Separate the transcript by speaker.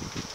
Speaker 1: Sneaky.